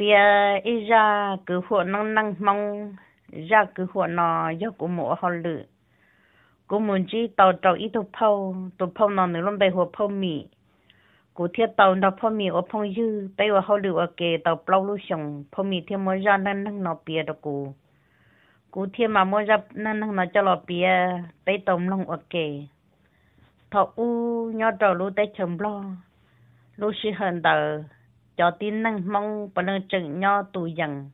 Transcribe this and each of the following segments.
bia ý ra cứ hộ năng năng mong ra cứ hộ nó do của mộ họ lự. Của muốn chỉ tàu tàu ít tàu phao tàu phao nó nữa luôn bay hộ phao mì. Của thiết tàu nó phao mì ở phong dư, tay ở họ lự ở kề tàu plau lu sòng phao mì thêm mới ra năng năng nó bia đó cụ cụ thêm mà mới ra năng năng nó cho lọ bia tay tàu long ở kề. Thọ u nhau tàu lu tay chầm lo lu sĩ hơn tàu cho tin năng mong bà năng chừng nho tù dần.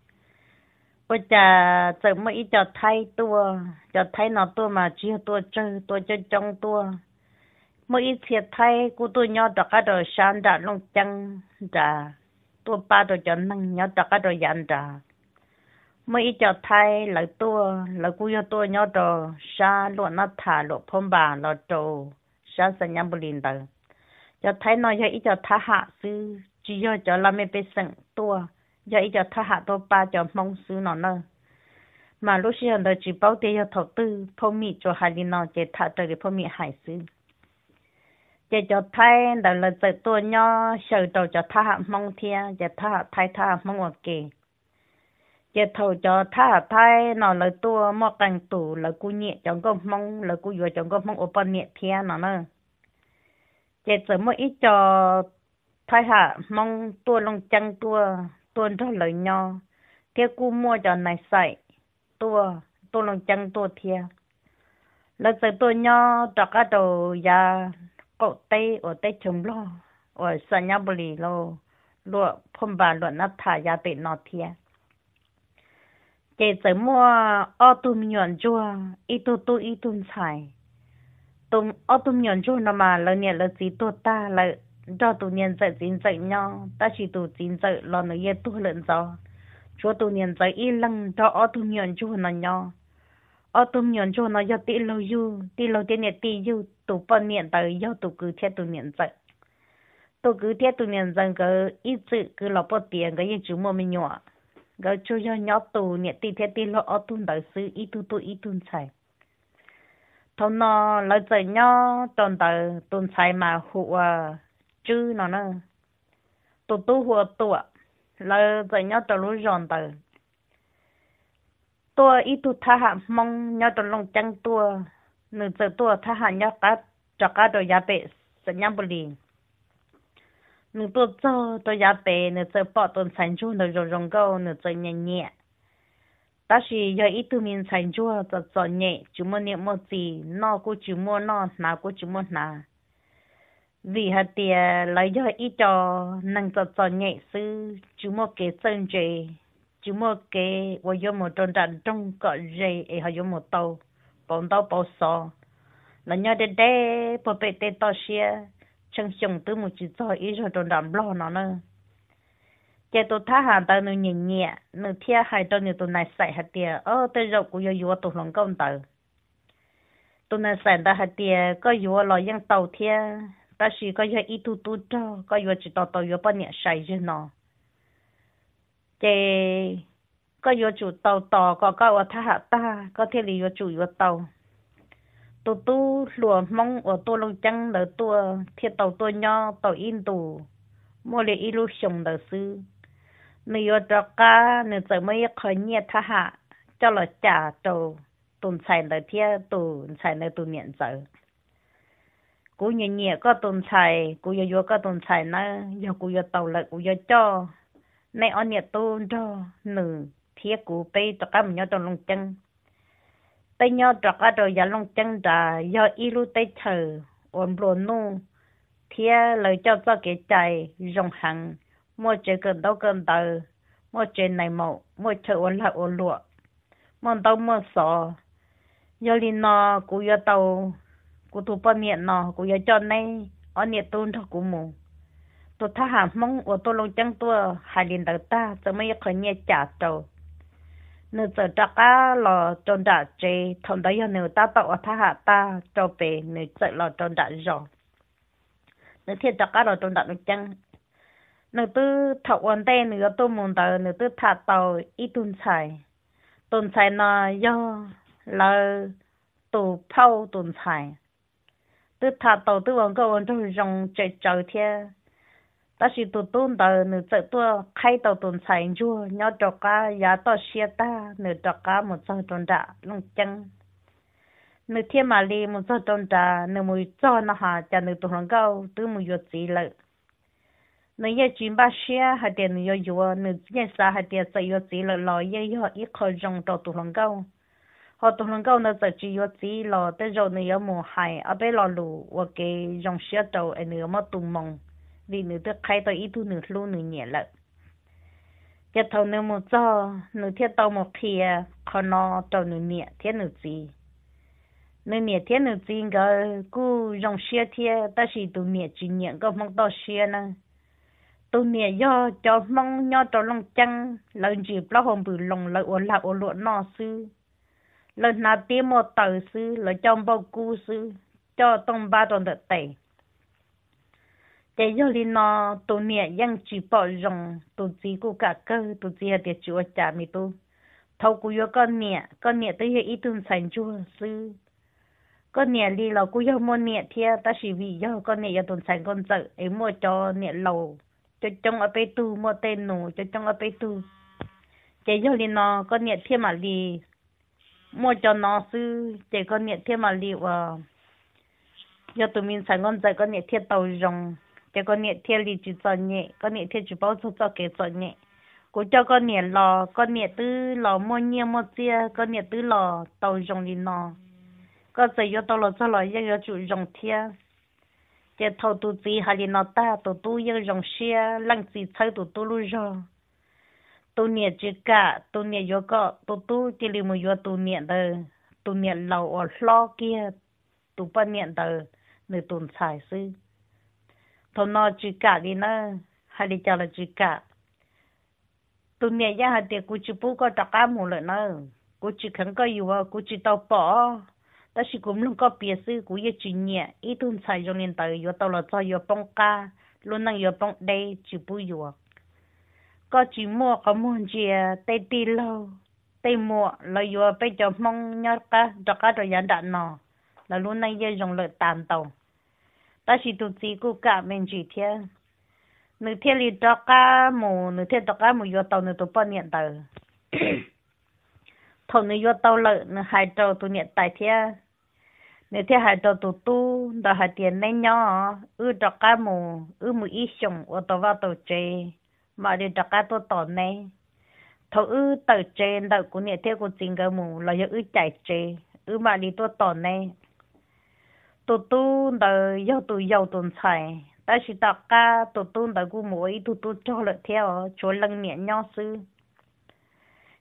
Bây giờ giờ mới cho thay tua, cho thay nó tua mà chỉ tua chơi tua chơi trong tua. Mới thiệt thay cú tôi nho đặt cái đồ sáng đã long chân đã tua ba đồ cho năng nho đặt cái đồ dàn đã mới cho thay lại tua, lại cú cho tua nho đồ sa luôn nó thả lộ phong bà lộ trồ sa sa nhắm bù linh đời cho thay nó cho ít cho thả hạ sư chỉ cho cho làm mấy sưng tua giờ ít cho thả hạ tua ba cho mong sư nó nữa mà lúc xưa đó chỉ bảo để cho thầu tư phong mi cho hai linh nó chỉ thả cho cái phong mi hải sư chỉ cho thay đó là tự tua nhỏ sợ đầu cho thả hạ mong thiên chỉ thả hạ thay thả hạ mong ok chỉ thầu cho thả hạ thay nó là tua mua càng tủ là cú nhẹ trong có mong là cú vừa trong có mong ở bên nhẹ thiên nó nữa chỉ giờ mỗi ít cho thay hạ, mong tua long chăng tua tua cho lời nho. Thế cu mua cho này sậy, tua tua long chăng tua thia. Là giờ tua nho cho cái đồ ya cậu tây ở tây chấm lo ở sân nhà bù lì lo lụa phong bà lụa nắp thả ya tệ nọ thia. Chỉ giờ mua ô tô nhọn chua ít tu tu ít tu xài tụm ô tụm nhọn chua nó mà, lời nhẹ lời gì tua ta, lời cho tụ niên dạy chín dạy nhau ta chỉ tụ chín dạy lo nó ye tu lợn gió. Chúa tụ niên dạy y lăng cho ở tụm nhọn chua nó nhau ở tụm nhọn chua nó do tị lâu yu tị lâu tiên nhẹ tị yu tụ bọn niệm tới do tụ cứ theo tụ niệm dạy tụ cứ theo tụ niệm dạy cứ ít chữ cứ lọ bỏ tiền cái gì chú mua mình nhỏ cái chú cho nhỏ tụ niệm tị theo tị lo ở tụm đời sư ít tu tu ít tu chạy thằng nó lấy dạy nhau tròn tờ, tuần xài mà hụa chứ nó nè. Tụ tu hùa tụ là dạy nhau tròn lũ giòn tờ tua ít tu tha hạ mong nhau tròn lòng chăng tua nửa giờ tua tha hạ nhau cá cho cá đồ giá bể sẽ nhắm bù lì nửa tua cho đồ giá bể nửa giờ bỏ tuần sản chu nửa rồi rong câu nửa giờ nhẹ nhẹ. Ta chỉ giờ ít tu mình sản chu giờ giờ nhẹ chúng mua niệm mua gì nó cũng chúng mua nó nào cũng chúng mua nào vì hạt tiền lấy cho ít cho, năng cho cho nhẹ sư, chú mua cái sơn dề chú mua cái và dùng một tròn tròn trong cọ dề ấy họ dùng một tàu bọn tàu bao sò. Là nhớ đến đây bộ bệ tê to xia, chân xong tư một chữ cho ít rồi tròn tròn lo nó nữa chế tôi thả hàng tao nó nhẹ nhẹ nó thia hai tao nó tôi này sai hạt tiền ờ rộng của cũng yêu tôi lòng công tàu tôi này sai ta hạt tiền có yêu lo yang tàu thia ta chỉ có yêu ít tu tu cho có yêu chỉ tao tao yêu bao nhiêu sai chứ nó chế có yêu chủ tàu tàu có có ở thả hạt ta có thể là yêu chủ yêu tàu tu tu lùa mong ở tôi trăng là tôi thiệt tàu tôi nho tàu in tù mua lấy illusion đỡ sư nếu cho cá nếu giờ mới khởi nhiệt tha hạ cho là trả đồ tồn xài là thia tồn xài là tuần nhận giờ cú nhẹ nhẹ có tồn xài cú yo yo có tồn xài nó yo cú yo tàu lại cú yo cho. Nay ở nhiệt tuần cho nữ thiết cú bê cho các mình nhớ trong lông chân. Tay nhau cho các đồ giờ lông chân đã do ilu tay chờ ổn bồ nu. Thiết lời cho cho cái chạy rong hàng mua chơi cần đâu cần tờ, mua chơi này mộ, mua chơi ổn lại ổn lụa, mua tàu mua sò giờ linh nó cú yo tàu cô thu bao nhiêu nó cô giờ cho này ở nhiệt tôn thôi cú mù tôi thà hàm mong ở tôi lông trắng tôi hai liền đầu ta giờ mấy khởi nhẹ trả tàu nếu giờ chắc á là tròn đã chơi thằng đấy nửa ta tạo ở thà hạ ta cho về nếu giờ là tròn đã rồi nếu thiệt chắc á là tròn đã nó trắng nữ tư thọc ổn tê nửa tu môn tờ nữ tư thả tàu ít tuần xài tuần xài nó do là tù phao tuần xài tư thà tàu tư ổn câu ổn trong rong chạy chạy thế ta chỉ tụ tôn tờ nửa trợ tua khai tàu tồn ဆိုင် chua nhỏ trọ cá, giá to xe ta, nửa trọ cá, một giờ tròn trả lông chân nửa thiên mà li một giờ tròn trả nửa mùi cho nó hà, chả nửa tụ hồng cao tứ mùi yuột gì lợi nửa giờ chín ba xe, hai tiền nửa giờ nửa giờ ye sa hà tiền sa yuột gì lợi lo giờ yo ít khó rong trọ tụ hồng cao họ tụi mình câu nó giờ chỉ yuột gì là tới rồi nữ yo mùa hại ở bên lo lù và cái dòng xia đầu anh nữ mà tụ mong. Vì nữ tôi khai tới ít tu nữ lu nữ nhẹ lợ cái thầu nữ một cho nữ thiết tàu một kia khó e, nó tàu nữ nhẹ thiết nữ gì nữ nhẹ thiết nữ gì cái cú dòng xe thiết ta chỉ tu nhẹ chỉ nhẹ có mong tàu xe nè. Tu nhẹ do cho mong nhau cho lòng chân lần chỉ bao hồn bự lòng lợi ổn lạc ổn lụa nọ sư lần na tiêm mô tờ sư là trong bao cu sư cho tông ba tuần đợt tệ. để cho li nó tổ nhẹ yang chỉ bỏ rong tổ chỉ của cả cơ tổ chỉ là để chúa trả mi tu. Thâu của yo con nhẹ con nhẹ tới hiện ít tuần thành chúa sư con nhẹ li là của yo mua nhẹ thia ta chỉ vì yo con nhẹ yo tuần thành con sợ ấy mua cho nhẹ lầu, cho trong ở bên tu, mua tên nổ cho trong ở bên tu. Để cho li nó con nhẹ thia mà đi mua cho nó sư để con nhẹ thia mà li và yo tụi mình thành con sợ con nhẹ thia tàu rong cho con nhẹ thiên lý chỉ cho nhẹ con nhẹ thiên chỉ bao cho cho cái cho nhẹ cô cho con nhẹ lò con nhẹ tư lò mua nhiều mua chia con nhẹ tư lò tàu rong đi nọ có giờ yo tàu lò cho lò yo yo chủ rong thiên chỉ thầu tu gì hay đi nọ ta tu tu yo rong xia lăng gì chơi tu tu lu rồi tu nhẹ chỉ cả tu nhẹ yo có tu tu chỉ li mua yo tu nhẹ tờ tu nhẹ lâu ở lo kia tu ba nhẹ tờ người tuần xài sư thọ nó chỉ cả đi nó hay đi cho là chỉ cả tu nhẹ ra hạt tiền cô chỉ bố có tất cả một lần nữa cô chỉ khẩn có yêu à cô chỉ tàu bỏ ta chỉ cũng luôn có bia sư cô yêu chỉ nhẹ ít tuần xài trong 年代 yêu tàu là cho yêu bông ca luôn năng yêu bông đây chỉ bố yêu có chỉ mua, có muốn gì ờ, tây tì lâu tây mua, là yêu bây giờ mong nhớ cả cho cả rồi nhận đạn nó là luôn năng giờ dùng lợi tàn tàu. Ta chỉ tụt gì cũng cả mình chỉ thế nữ thiên lý cho cả mù, nữ thiên cho cả mù vô tàu nữ tụ bao nhiêu tàu thầu nữ vô tàu lợi, nữ hai tàu tụ nhiệt tài thế nữ thiên hai tàu tụ tu đó hai tiền nên nhỏ. Ư cho cả mù, ư mù ít sống ở tàu vào tàu chơi mà đi đó cả tàu tàu này thầu ư tàu chơi tàu của nhiệt theo của chính cái mù, là do ư chạy chơi ư mà đi tàu tàu này tụ tu đời, do tụ yêu tuần xài ta chỉ đọc ca tụ tu đời của mỗi tụ tu cho lợi theo chỗ lăng miệng nhau sư.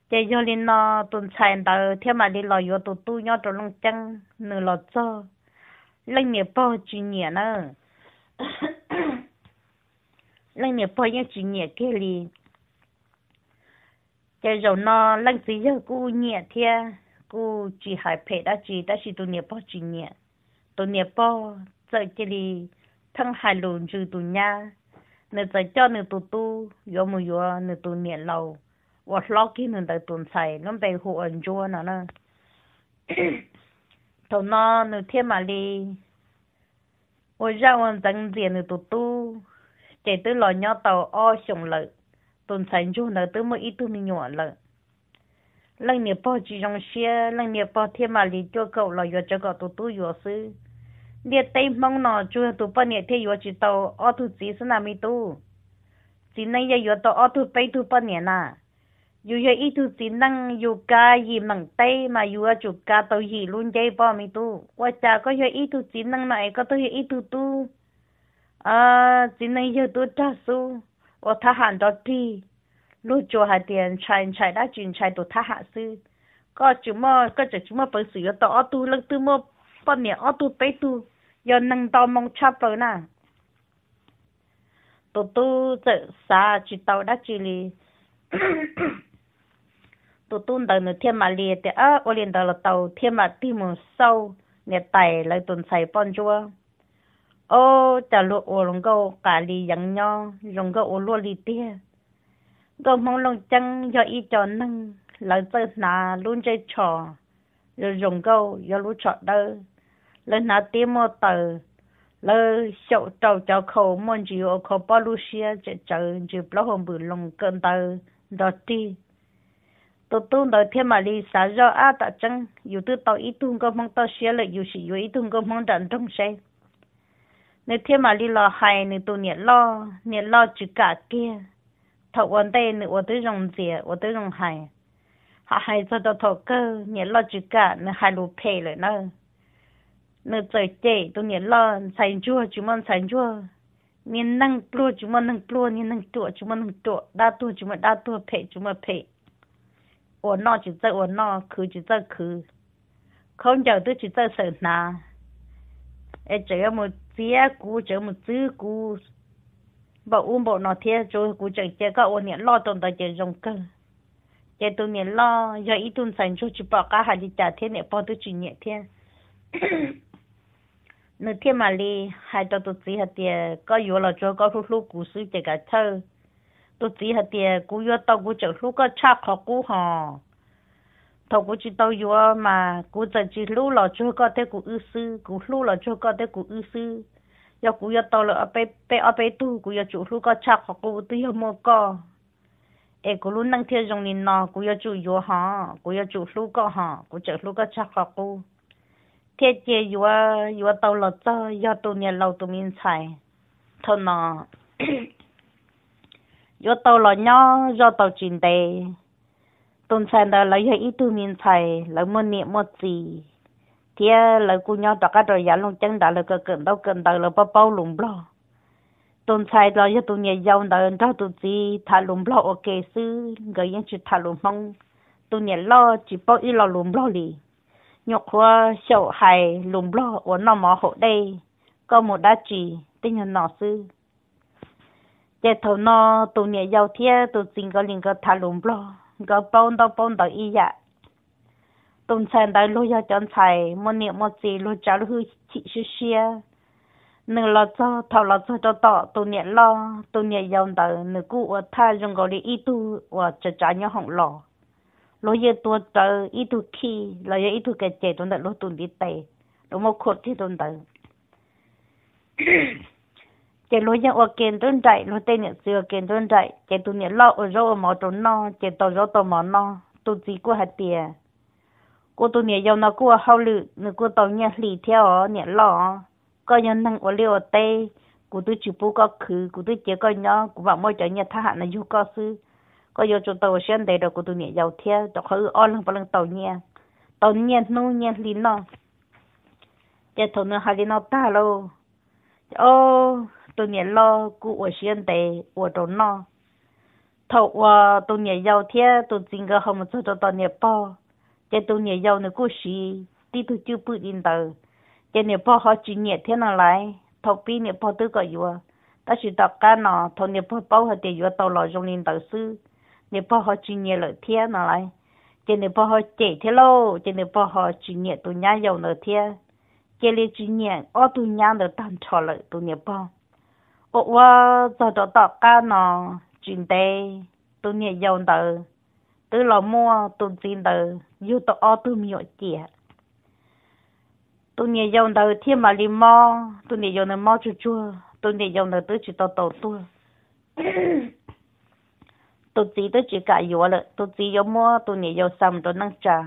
Để cho lên nó tuần xài đời, theo mà đi lò do tụ tu nhau cho lăng chân nửa lò cho. Lăng miệng bao chỉ nhẹ nữa lần này bao nhẹ chuyện nhẹ kia li cho rồi nó lần thứ giờ cô nhẹ thia cô chỉ hại phê đã chỉ đã chỉ tụ nhẹ bao chuyện nhẹ. Tụi nhẹ bao giờ kia li thằng hai lùn trừ tụi nha. Nè giờ cho nè tụi tu yo mu yo nè tụi nhẹ lâu và lo kia nè tại tuần sai nó bị hồ ẩn chua nó nè. Tụi nó nè thêm mà li ôi ra hoàn chẳng tiền nè tụi tu chỉ tới lo nhỏ tàu o sùng lợ tụi xài chua nè tới mỗi ít tụi mình nhỏ lợ lần này bao chỉ trong xe lần này bao thêm mà đi cho cậu là yo cho cậu tụi tu yo sư liệt tây mong nó chưa tụ bao nhiêu thế yo chỉ tàu ở tu chỉ sư làm tu chỉ này giờ yo tàu ở tu bay tu bao nhiêu na yo ít tu chỉ năng yo ca gì bằng tây mà yo chủ ca tàu gì luôn dây bao mi tu qua cha có yo ít tu chỉ năng này có tôi ít tu tu à chỉ này giờ tu cha số ở thà hàn đó đi lúc cho hai tiền, chạy chạy đã chuyển, chạy tụ thà hạ sư. Có chú mò, có chỉ chú mò bởi sự tàu ở tu, lăng tu mò bao nhiêu ở tu bay tu. Giờ năng tao mong chấp rồi nè tụ tu tự xa chỉ tao đã chỉ li tụ tu đầu nữa thiên mà liệt thì à ô liền đầu là tàu thiên mà tìm một sâu, nè tài lại tuần xài bon chua ô trả lụa ô lông gâu cả lì yang nho lông gâu ô lụa lì tia. Gâu mong lông chân do y cho nâng lợi tơ nà luôn chơi trò. Rồi lông gâu do lũ trọ đơ lợi nà tia mô tờ lợi sậu trâu cho khẩu môn chỉ ô khẩu bao lu xia chạy chờ chỉ bao hôm bự lông cơn tờ đó ti tôi tu đời thêm mà đi xả ra à tạ chân dù tôi tao ít tu có mong tao xia, lại dù chỉ dù ít tu có mong trận trong xe. 你天嘛你老黑，你都热咯热了就 na 他完 niala, niala chika kia, ta wanda yana wata yonjia wata yonhay, ha hay tata taka niala chika na halopeh. e chở một chia cú chở một tư cú bảo uống bộ nó thiệt rồi cú chở chơi các ôn nhận lo tồn tại chơi rồng cơ chơi tôi nhận lo do ít tuần sản cho chụp bảo cả hai đi trả thiên nhận bao tôi chỉ nhận thiên nửa thiên mà li, hai tao tôi chỉ hạt tiền có yếu là cho có lúc lúc cú sư chơi cả thơ tôi chỉ hạt tiền cú yếu tao cú chở lúc có cha khó cú hò thầu của chị tôi vừa mà cú giờ chị lú lò chưa có thể cú ư sư cú lú lò chưa có thể cú ư sư giờ cú giờ tôi là bé bé ở bé tu cú giờ chủ lú có chắc hoặc cú tôi yo mua co ê cú lú năng thiên dùng nên nọ cú giờ chủ vừa hả cú giờ chủ lú có hả cú chở lú có chắc hoặc cú thế chị vừa vừa tôi là cho giờ tôi nhà lâu tôi min xài thôi nọ giờ tôi là nhỏ giờ tôi chín đề tôn sản đó lấy hay ít tu miền thầy, lấy một niệm một gì. Thì lấy cô nhau đó cái rồi giả luôn, chân đã lấy cái cần đâu cần đâu lấy bao bao lùng lo tôn sau đó yo tôi nhà giàu đó đó tôi gì thà lùng lo ok sư người yên chỉ thà lùng mong. Tôi nhà lo, chỉ bao ít lo lùng lo đi nhọc hoa sầu hài lùng lo ở nó mỏ hộ đây. Có một đá chỉ tên nhân nọ sư để thầu nó, tôi nhẹ giàu thia tôi xin có liền có thả lùm lo có bông đâu bông đâu ý dạ tụng sen đại lô ya chọn xài một niệm một gì lô trả lô chỉ sư xia nửa lo cho thầu lo cho cho tọ tụ nhẹ lo tụ nhẹ giàu đời nửa cụ ở tha dùng gọi đi ít tu và trả trả nhau hỏng lò lô ya tua trời ít tu khi là ya ít tu cái chế tuần đại lô tuần đi tệ lô một khốt thì tuần đại chế lo yang ở kiến đơn đại lo tên nhật xưa kiến đơn đại chế tu nhật lo ở rau ở mỏ trốn no chế tàu rau tàu mỏ no tu gì của hạt tiền cô tu nhật giàu nó của hậu lự nữa cô tàu nhật lì theo nhật lo có nhân năng ở liều tê cô tu chụp bút có khứ cô tu chế có nhỏ cô bảo mỗi chỗ nhật tha hạn là du có sư có yêu cho tàu xuyên đầy rồi cô tu nhật giàu theo cho khứ on lăng bao lăng tàu nhẹ tàu nhẹ nu nhẹ lì no chế thầu nữa hai lì nó ta lo ô tôi nhớ lo cụ ở xuyên tề ở chỗ nó thầu ở tôi nhớ giàu thế tôi chính cái không cho tôi tôi nhớ bao cái tôi nhớ giàu nữa cụ xí đi tôi chưa bự đi tờ cái nhớ bao họ chỉ nhớ thế nào lại thầu pi nhớ bao tôi có yếu ta chỉ đọc cái nó thầu nhớ bao bao họ để vừa tàu lo trong lên tờ sư nhớ bao họ chỉ nhớ lợi thế nào lại cái nhớ bao họ chạy thế lô cái nhớ bao họ chỉ nhớ tôi nhớ giàu nữa thế cái lấy chỉ nhớ ở tôi nhớ được tan trò lợi tôi nhớ bao ô wa cho cho tọt ca nó chuyện tê tôi nhẹ dòng tờ tôi lo mua tôi xin tờ yêu tôi ở tôi miệng chè tôi nhẹ dòng tờ thiên mà lì mò. Tôi nhẹ dòng tờ mò chua chua. Tôi nhẹ dòng tờ tôi chỉ tao tao tôi tôi chỉ tôi chỉ cả yêu lợ, tôi chỉ yêu mua tôi nhẹ dòng xăm tôi năng trà.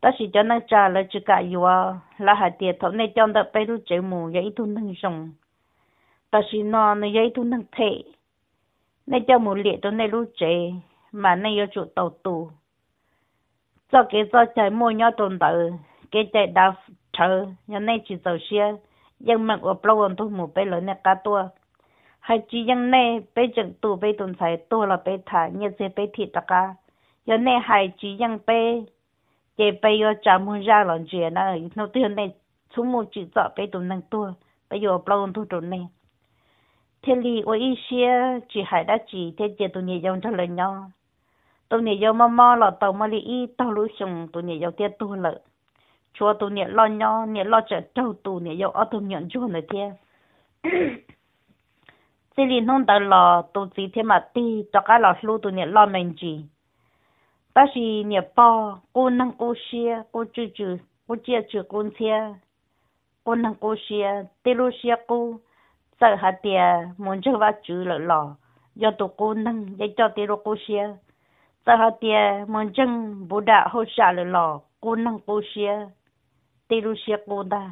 Ta chỉ cho năng trà là chỉ cả yêu là hạt tiền thọ này trong đợt bay lúc chế mù vậy tôi năng dùng ta chỉ nó nó giấy tu năng thể. Này cho một liệt tôi này lúc chế mà này yêu chủ tàu tù. Cho cái cho chạy mua nhau tồn tại cái chạy đa chờ nhà này chỉ tàu xe nhưng mà ở bao ông thu một bé lớn này cá tua. Hay chỉ nhưng này bé chừng tu bé tồn tại tu là bé thả như thế bé thịt tất cả nhà này hay chỉ nhưng bé chế bé yêu trả mua ra lần chuyện này nó tiền này chúng mua chỉ cho bé tồn năng tua. Bây giờ bao ông thu tồn này thế li ở ý xia chỉ hải đã chỉ thế giờ tụi nhảy dòng cho lời nhau tụi nhảy dòng mà mà là tàu mà li ý tàu lũ sùng tụi nhảy dòng tiệt tu lợ chúa tụi nhảy lo nhau nhảy lo chợ trâu tụi nhảy dòng ở tụi nhận chúa nữa thế thế li nông tàu lò tụi chỉ thế mà ti cho cái lò lũ tụi nhảy lo mình chỉ ta chỉ nhảy po cô năng cô xia cô chữ chữ cô chia chữ cô xia cô năng cô xia tê lũ xia cô sợ hả tiền muốn cho vợ chữ lợ lò do tụ cô nâng, dạy cho tê lô cô xia. Sợ hả tiền muốn chân bố đạo hỗ trợ lợ lò cô nâng cô xia. Tê lô xia cô ta,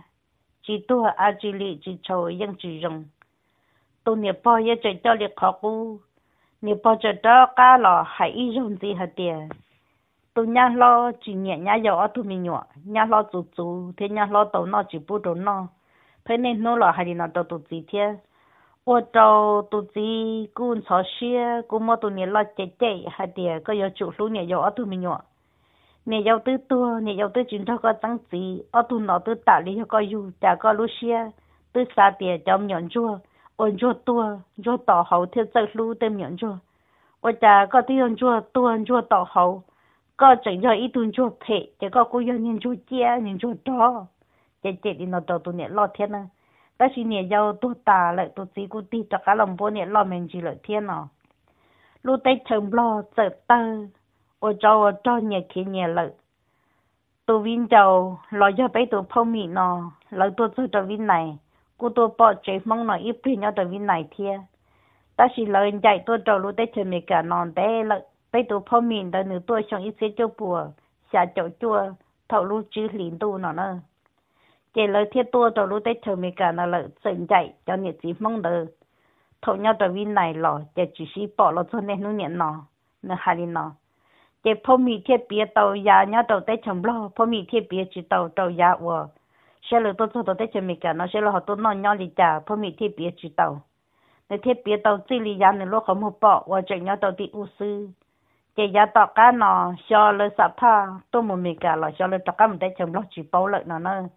chỉ tua a chỉ lì chỉ châu yang chỉ rong tôi nhớ bao giờ chạy cho liệt khó cô nhớ bao giờ đó cả lò hãy dùng gì hả tiền tôi nhà lo chỉ nhẹ nhà giàu tôi mình nhỏ nhà lo chú chú thế nhà lo tàu nó chỉ bù đồ nó thế nên nó là hay nó đâu tụt gì thế ô tàu tụt gì cũng sợ xia cũng mua tụi nhẹ lo chạy chạy hay tiền có giờ chủ lúc nhẹ giờ ở tôi mình nhọ nhẹ giàu tư tua nhẹ giàu tư chính thôi có tăng gì ở tụi nó tư tạo lý có dù đã có lúc xia tư xa tiền trong nhận chua ôn chua tua chua tỏ hậu thiết giờ lưu tên nhận chua ôi chả có tiêu chua tua chua tỏ hậu có chẳng cho ít tuần chua phê để có cô yêu nhận chua chia nhận chua đó chỉ chỉ đi nó đầu tụi nè lo thiên à ta chỉ nè giàu tu ta lại tu chỉ cũng đi cho cả lòng bố nè lo mình chỉ lợi thiên à lúc tây chồng lo, sợ tơ. Ô cho ô cho nhẹ khi nhẹ lợi. Tu vin giàu lo cho bé tu phong mị nó lợi tu cho tu vin này. Cô tu bỏ chế mong nó ít phi nhau tu vin này thiên ta chỉ lợi dạy tu cho lúc tây chồng mẹ cả non bé lợi. Bây giờ phong mị đã nửa tuổi xong ít sẽ cho bùa. Xả chỗ chua thầu lu chứ liền tu nó nữa chỉ lời thiết tua cho lúc tết chờ mình cả là lợi sừng chạy cho nhiệt chỉ mong đợi. Thầu nhau trở vì này lò chỉ chỉ sĩ bỏ lo cho nên nó nhận nó nó hai đi nó chỉ phô mình thiết bia tàu ya nhau tàu tết chồng lo phô mình thiết bia chỉ tàu tàu ya của sẽ lời tôi cho tôi tết chờ mình cả nó, sẽ là họ tôi nói nhau đi trả phô mình thiết bia chỉ tàu. Nếu thiết bia tàu chỉ lý ya nên lúc không một bỏ và chạy nhau tàu đi u sư. Chỉ giờ tàu cá nó cho lời sập tha tôi một mình cả là cho lời tàu cá mình để chồng lo chỉ bao lợi nó nữa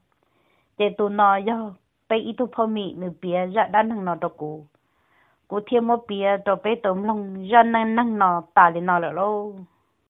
để tôi nói yo bây ít tôi phong mì nửa bia ra đan thằng nó đâu cũ cũ thiên mô bia rồi bây tụm lòng ra năng năng nó tả lên nó rồi lâu